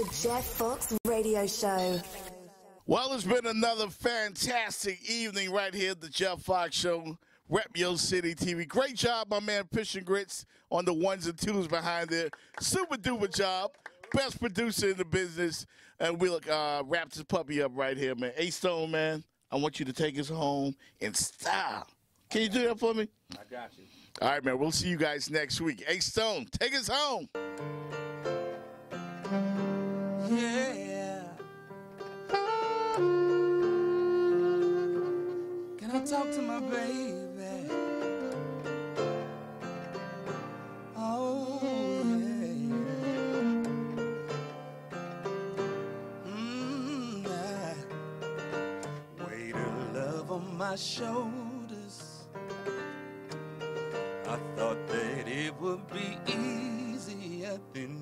The Jeff Fox Radio Show. Well, it's been another fantastic evening right here at the Jeff Fox Show, Rep Yo City TV. Great job, my man Fish and Grits, on the ones and twos behind there. Super duper job. Best producer in the business. And we'll uh, wrap this puppy up right here, man. A Stone, man, I want you to take us home in style. Can you do that for me? I got you. All right, man. We'll see you guys next week. A Stone, take us home. Yeah. Can I talk to my baby? Oh, yeah. Mm, of love on my shoulders. I thought that it would be easier than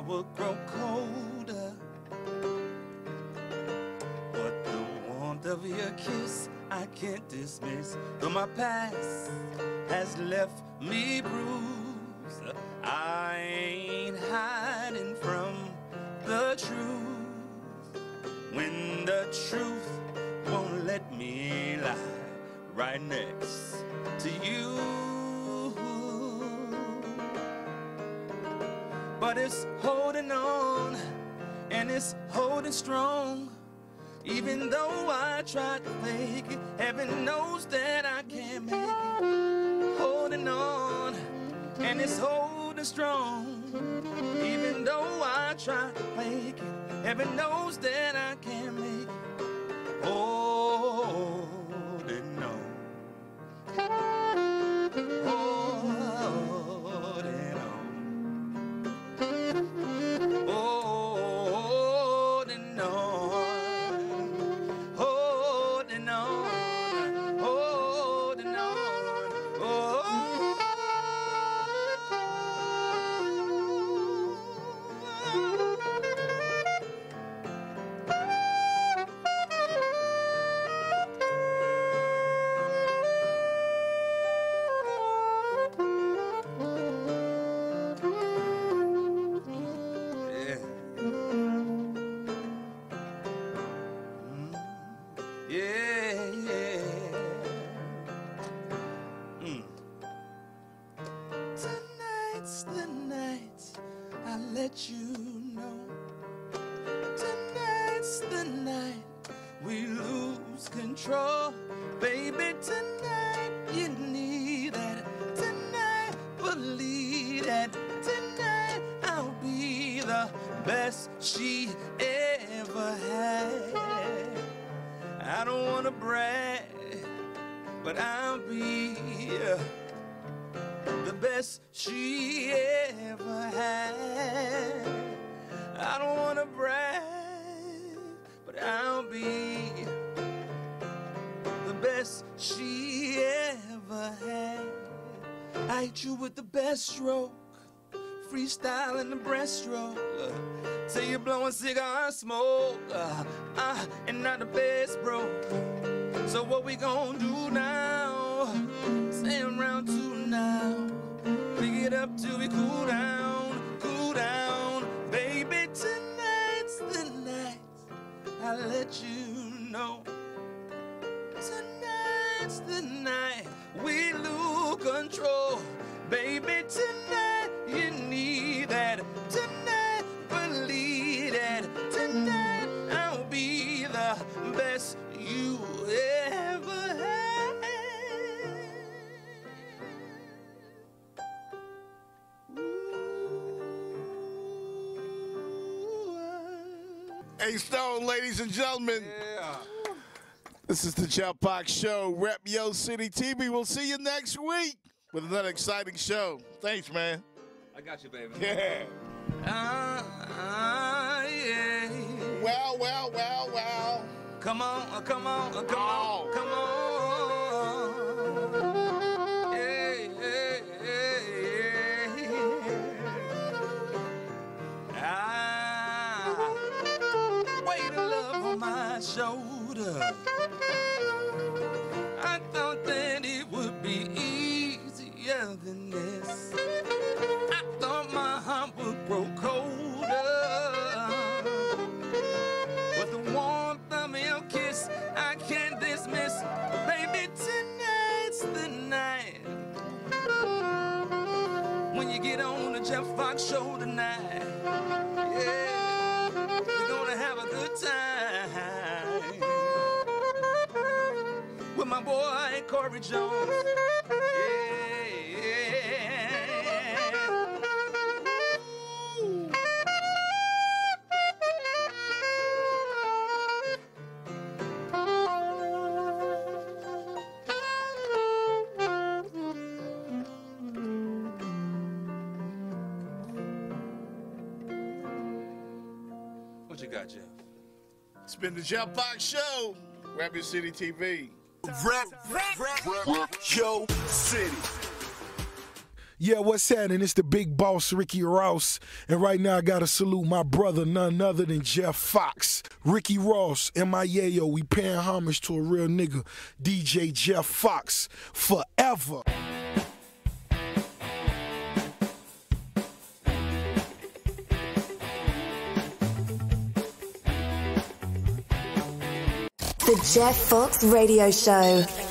would grow colder. But the warmth of your kiss I can't dismiss. Though my past has left me bruised, I ain't hiding from the truth. When the truth won't let me lie right next to you. It's holding on and it's holding strong. Even though I tried to fake it, heaven knows that I can't make it. Holding on and it's holding strong. Even though I tried to fake it, heaven knows that I can't make it. Holding Yeah, yeah. Mm. Tonight's the night I let you know. Tonight's the night we lose control. Baby, tonight you need that. Tonight, believe that. Tonight I'll be the best she ever had. I don't wanna brag, but I'll be the best she ever had. I don't wanna brag, but I'll be the best she ever had. I hit you with the best stroke, freestyle in the breaststroke. Uh, say you're blowing cigar smoke, uh, uh, and not the best, bro. So what we gonna do now? Stay around two now. Pick it up till we cool down, cool down, baby. Tonight's the night I let you know. A Stone, ladies and gentlemen. Yeah. This is the Jeff Fox Show, Rep Yo City TV. We'll see you next week with another exciting show. Thanks, man. I got you, baby. Yeah. Ah, ah, yeah. Well, well, well, well. Come on, uh, come on, uh, come Oh. on, come on. shoulder. I thought that it would be easier than this. I thought my heart would grow colder. But the warmth of your kiss, I can't dismiss. Baby, tonight's the night. When you get on the Jeff Fox show tonight. My boy Corey Jones. What you got, Jeff? It's been the Jeff Fox Show, Rap City TV. Yo, city. Yeah, what's happening? It's the big boss, Ricky Ross. And right now, I got to salute my brother, none other than Jeff Fox. Ricky Ross, M.I.A.O. We paying homage to a real nigga, DJ Jeff Fox, forever. The Jeff Fox Radio Show.